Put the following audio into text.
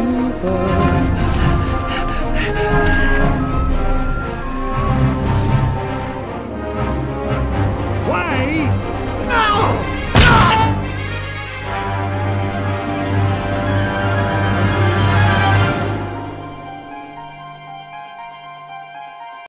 Of us.